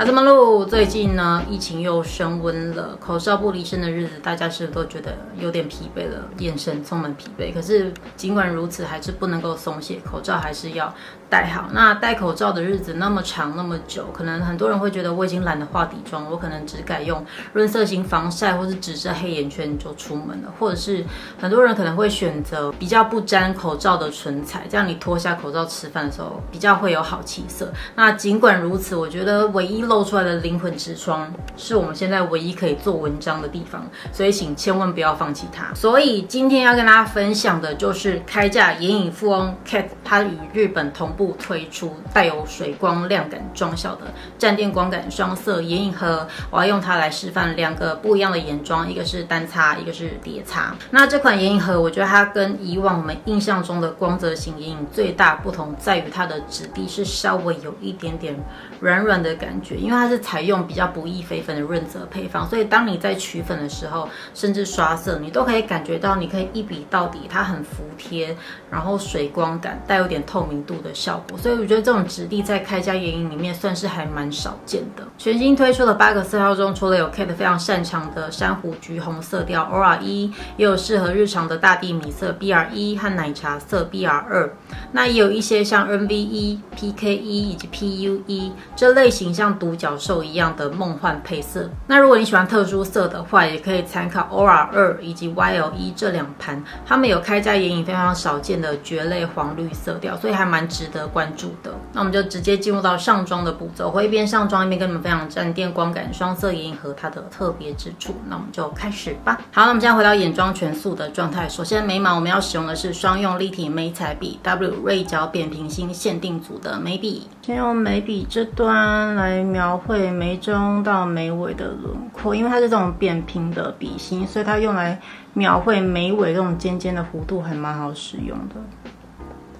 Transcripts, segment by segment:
好，这么录，最近呢，疫情又升温了，口罩不离身的日子，大家是不是都觉得有点疲惫了，眼神充满疲惫？可是尽管如此，还是不能够松懈，口罩还是要戴好。那戴口罩的日子那么长那么久，可能很多人会觉得我已经懒得化底妆，我可能只改用润色型防晒，或是只遮黑眼圈就出门了，或者是很多人可能会选择比较不沾口罩的唇彩，这样你脱下口罩吃饭的时候比较会有好气色。那尽管如此，我觉得唯一露出来的灵魂之窗是我们现在唯一可以做文章的地方，所以请千万不要放弃它。所以今天要跟大家分享的就是开价眼影富翁 Cat，它与日本同步推出带有水光亮感妆效的站电光感双色眼影盒，我要用它来示范两个不一样的眼妆，一个是单擦，一个是叠擦。那这款眼影盒，我觉得它跟以往我们印象中的光泽型眼影最大不同在于它的质地是稍微有一点点软软的感觉，因为它是采用比较不易飞粉的润泽配方，所以当你在取粉的时候，甚至刷色，你都可以感觉到，你可以一笔到底，它很服帖，然后水光感带有点透明度的效果。所以我觉得这种质地在开家眼影里面算是还蛮少见的。全新推出的八个色号中，除了有 Kate 非常擅长的珊瑚橘红色调 Aura 一，也有适合日常的大地米色 BR 一和奶茶色 BR 二。那也有一些像 NV 一、PK 一以及 PU 一这类型像独角兽一样的梦幻配色。那如果你喜欢特殊色的话，也可以参考 Aura 二以及 YL 一这两盘，他们有开价眼影非常少见的蕨类黄绿色调，所以还蛮值得关注的。那我们就直接进入到上妆的步骤，会一边上妆一边跟你们分享站电光感双色眼影和它的特别之处。那我们就开始吧。好，那我们现在回到眼妆全素的状态。首先眉毛我们要使用的是双用立体眉彩笔 W 锐角扁平星限定组的眉笔，先用眉笔这端来描绘眉中到眉尾的轮廓，因为它是这种扁平的笔芯，所以它用来描绘眉尾这种尖尖的弧度还蛮好使用的。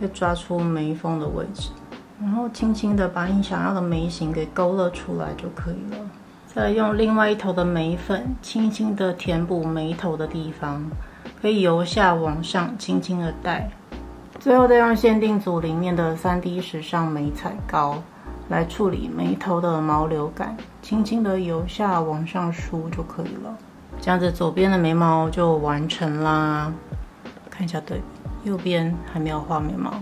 再抓出眉峰的位置，然后轻轻的把你想要的眉形给勾勒出来就可以了。再用另外一头的眉粉，轻轻的填补眉头的地方，可以由下往上轻轻的带。最后再用限定组里面的三 D 时尚眉彩膏来处理眉头的毛流感，轻轻的由下往上梳就可以了。这样子左边的眉毛就完成啦。看一下对比，右边还没有画眉毛。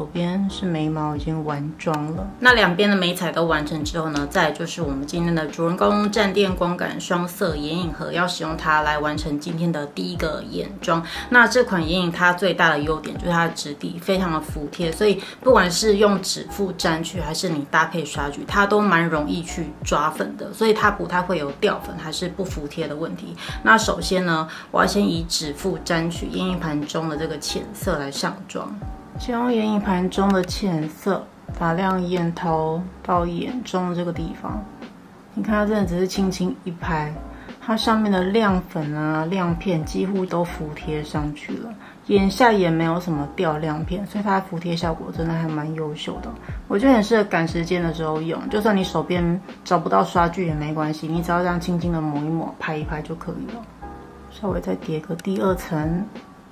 左边是眉毛已经完妆了，那两边的眉彩都完成之后呢，再就是我们今天的主人公站电光感双色眼影盒，要使用它来完成今天的第一个眼妆。那这款眼影它最大的优点就是它的质地非常的服帖，所以不管是用指腹沾去，还是你搭配刷具，它都蛮容易去抓粉的，所以它不太会有掉粉还是不服帖的问题。那首先呢，我要先以指腹沾取眼影盘中的这个浅色来上妆。先用眼影盘中的浅色打亮眼头到眼中这个地方，你看它真的只是轻轻一拍，它上面的亮粉啊、亮片几乎都服帖上去了，眼下也没有什么掉亮片，所以它的服帖效果真的还蛮优秀的。我觉得很适合赶时间的时候用，就算你手边找不到刷具也没关系，你只要这样轻轻的抹一抹、拍一拍就可以了。稍微再叠个第二层。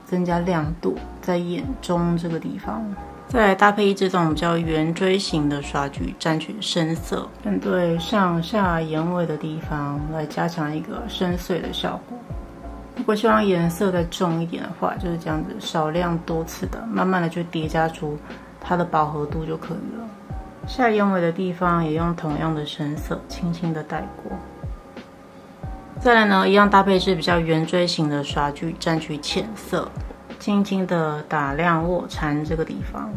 增加亮度，在眼中这个地方，再来搭配一支这种比较圆锥形的刷具，沾取深色，针对上下眼尾的地方来加强一个深邃的效果。如果希望颜色再重一点的话，就是这样子少量多次的，慢慢的去叠加出它的饱和度就可以了。下眼尾的地方也用同样的深色，轻轻的带过。再来呢，一样搭配是比较圆锥形的刷具，沾取浅色，轻轻的打亮卧蚕这个地方。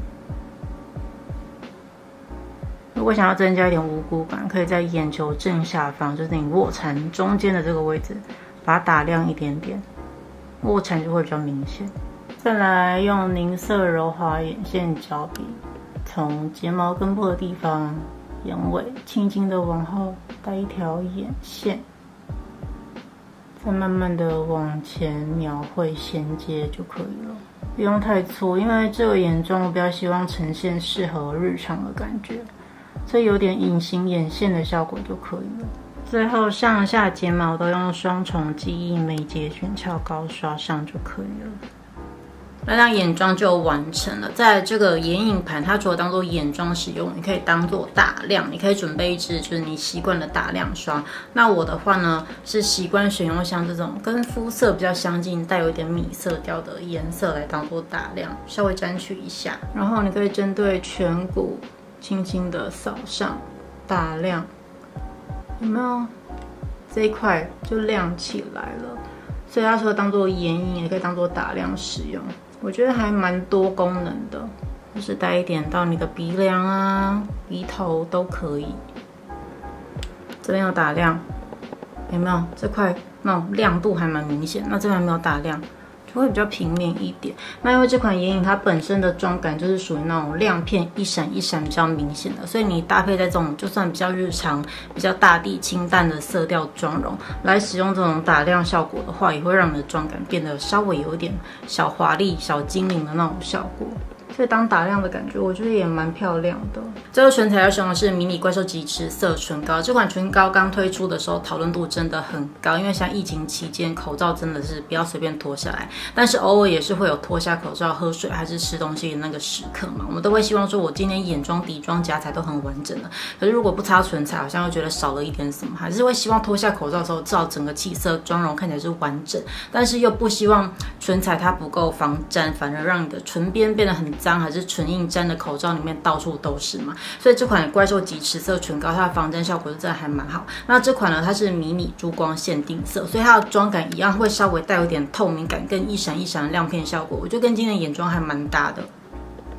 如果想要增加一点无辜感，可以在眼球正下方，就是你卧蚕中间的这个位置，把它打亮一点点，卧蚕就会比较明显。再来用凝色柔滑眼线胶笔，从睫毛根部的地方，眼尾轻轻的往后带一条眼线。再慢慢的往前描绘衔接就可以了，不用太粗，因为这个眼妆我比较希望呈现适合日常的感觉，所以有点隐形眼线的效果就可以了。最后上下睫毛都用双重记忆眉睫卷翘膏刷上就可以了。那这样眼妆就完成了。在这个眼影盘，它除了当做眼妆使用，你可以当做打亮，你可以准备一支就是你习惯的打亮刷。那我的话呢，是习惯选用像这种跟肤色比较相近、带有一点米色调的颜色来当做打亮，稍微沾取一下，然后你可以针对颧骨轻轻的扫上打亮，有没有？这一块就亮起来了。所以它除了当做眼影，也可以当做打亮使用。我觉得还蛮多功能的，就是带一点到你的鼻梁啊、鼻头都可以。这边有打亮，有没有？这块那种亮度还蛮明显。那这边没有打亮。会比较平面一点。那因为这款眼影它本身的妆感就是属于那种亮片一闪一闪比较明显的，所以你搭配在这种就算比较日常、比较大地清淡的色调妆容来使用这种打亮效果的话，也会让你的妆感变得稍微有点小华丽、小精灵的那种效果。所以当打亮的感觉，我觉得也蛮漂亮的。这个唇彩要选的是迷你怪兽极持色唇膏。这款唇膏刚推出的时候讨论度真的很高，因为像疫情期间口罩真的是不要随便脱下来，但是偶尔也是会有脱下口罩喝水还是吃东西的那个时刻嘛。我们都会希望说，我今天眼妆、底妆、夹彩都很完整的，可是如果不擦唇彩，好像又觉得少了一点什么，还是会希望脱下口罩的时候，至少整个气色、妆容看起来是完整，但是又不希望唇彩它不够防粘，反而让你的唇边变得很。脏还是唇印粘的口罩里面到处都是嘛，所以这款怪兽级持色唇膏它的防粘效果是真的还蛮好。那这款呢，它是迷你珠光限定色，所以它的妆感一样会稍微带有点透明感，跟一闪一闪的亮片效果，我觉得跟今天的眼妆还蛮搭的。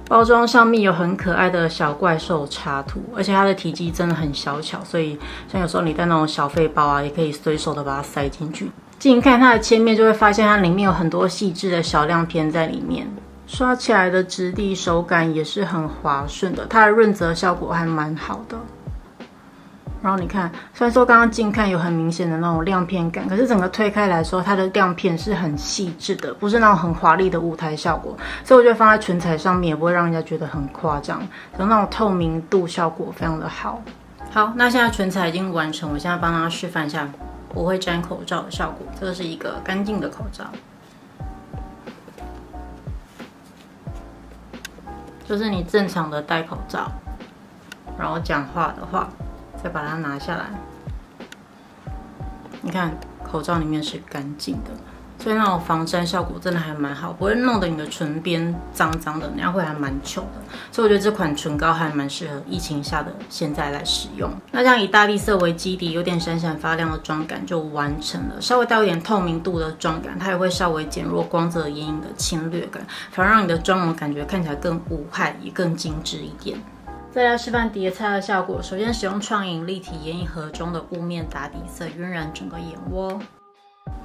包装上面有很可爱的小怪兽插图，而且它的体积真的很小巧，所以像有时候你带那种小费包啊，也可以随手的把它塞进去。近看它的切面，就会发现它里面有很多细致的小亮片在里面。刷起来的质地手感也是很滑顺的，它的润泽效果还蛮好的。然后你看，虽然说刚刚近看有很明显的那种亮片感，可是整个推开来说，它的亮片是很细致的，不是那种很华丽的舞台效果。所以我觉得放在唇彩上面也不会让人家觉得很夸张，就那种透明度效果非常的好。好，那现在唇彩已经完成，我现在帮大家示范一下不会粘口罩的效果。这个是一个干净的口罩。就是你正常的戴口罩，然后讲话的话，再把它拿下来。你看口罩里面是干净的，所以那种防粘效果真的还蛮好，不会弄得你的唇边脏脏的，那样会还蛮糗的。所以我觉得这款唇膏还蛮适合疫情下的现在来使用。那这样以大地色为基底，有点闪闪发亮的妆感就完成了。稍微带有点透明度的妆感，它也会稍微减弱光泽眼影的侵略感，反而让你的妆容感觉看起来更无害，也更精致一点。再来示范叠擦的效果，首先使用创影立体眼影盒中的雾面打底色，晕染整个眼窝。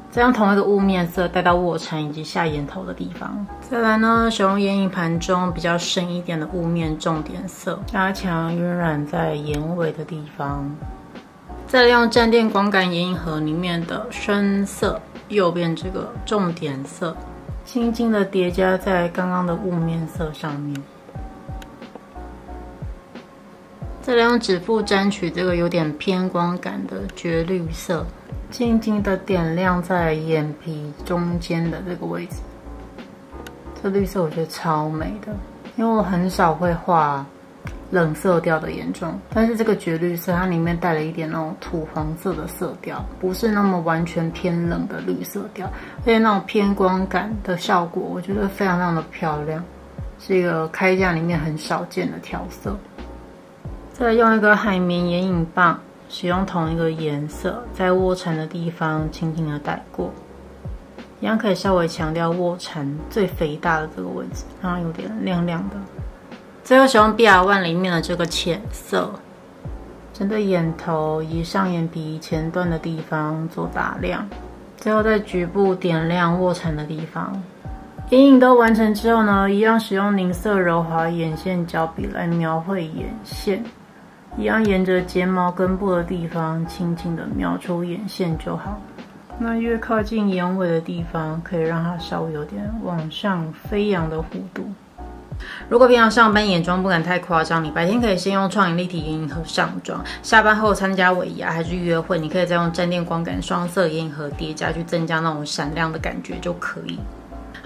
再用同一个雾面色带到卧蚕以及下眼头的地方。再来呢，使用眼影盘中比较深一点的雾面重点色，加强晕染在眼尾的地方。再用站店光感眼影盒里面的深色，右边这个重点色，轻轻的叠加在刚刚的雾面色上面。再来用指腹沾取这个有点偏光感的绝绿色。静静的点亮在眼皮中间的这个位置，这绿色我觉得超美的，因为我很少会画冷色调的眼妆，但是这个绝绿色它里面带了一点那种土黄色的色调，不是那么完全偏冷的绿色调，而且那种偏光感的效果，我觉得非常非常的漂亮，是一个开价里面很少见的调色。再用一个海绵眼影棒。使用同一个颜色，在卧蚕的地方轻轻的带过，一样可以稍微强调卧蚕最肥大的这个位置，让它有点亮亮的。最后使用 B R One 里面的这个浅色，针对眼头以上眼皮前段的地方做打亮，最后在局部点亮卧蚕的地方。眼影都完成之后呢，一样使用凝色柔滑眼线胶笔来描绘眼线。一样沿着睫毛根部的地方，轻轻的描出眼线就好。那越靠近眼尾的地方，可以让它稍微有点往上飞扬的弧度。如果平常上班眼妆不敢太夸张，你白天可以先用创影立体眼影盒上妆，下班后参加尾牙还是约会，你可以再用站店光感双色眼影盒叠加去增加那种闪亮的感觉就可以。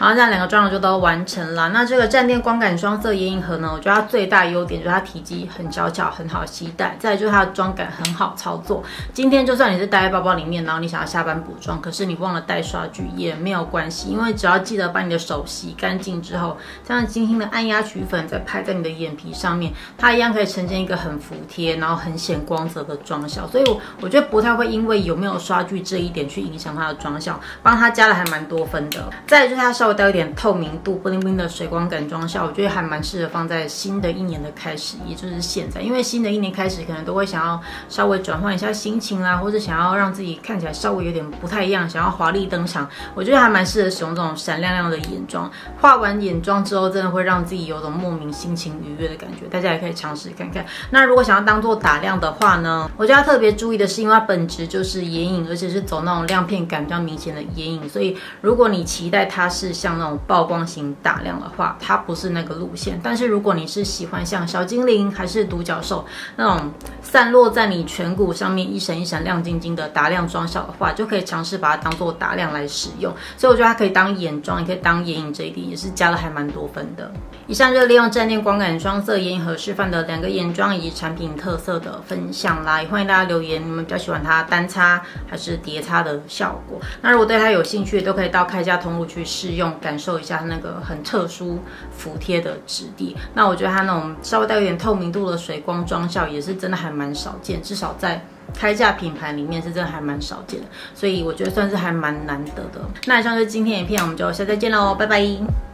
然后这样两个妆容就都完成了。那这个站店光感双色眼影盒呢，我觉得它最大优点就是它体积很小巧，很好携带，再就是它的妆感很好操作。今天就算你是带在包包里面，然后你想要下班补妆，可是你忘了带刷具也没有关系，因为只要记得把你的手洗干净之后，这样轻轻的按压取粉，再拍在你的眼皮上面，它一样可以呈现一个很服帖，然后很显光泽的妆效。所以，我我觉得不太会因为有没有刷具这一点去影响它的妆效，帮它加了还蛮多分的。再就是它稍带一点透明度，布灵布灵的水光感妆效，我觉得还蛮适合放在新的一年的开始，也就是现在，因为新的一年开始可能都会想要稍微转换一下心情啦，或者想要让自己看起来稍微有点不太一样，想要华丽登场，我觉得还蛮适合使用这种闪亮亮的眼妆。画完眼妆之后，真的会让自己有种莫名心情愉悦的感觉，大家也可以尝试看看。那如果想要当做打亮的话呢，我觉得要特别注意的是，因为它本质就是眼影，而且是走那种亮片感比较明显的眼影，所以如果你期待它是像那种曝光型打亮的话，它不是那个路线。但是如果你是喜欢像小精灵还是独角兽那种散落在你颧骨上面一闪一闪亮晶晶的打亮妆效的话，就可以尝试把它当做打亮来使用。所以我觉得它可以当眼妆，也可以当眼影，这一点也是加了还蛮多分的。以上就利用站店光感双色眼影盒示范的两个眼妆以及产品特色的分享啦，也欢迎大家留言，你们比较喜欢它单擦还是叠擦的效果？那如果对它有兴趣，都可以到开价通路去试用用，感受一下那个很特殊服帖的质地。那我觉得它那种稍微带有点透明度的水光妆效，也是真的还蛮少见，至少在开价品牌里面是真的还蛮少见的，所以我觉得算是还蛮难得的。那以上就是今天影片，我们就下次再见喽，拜拜。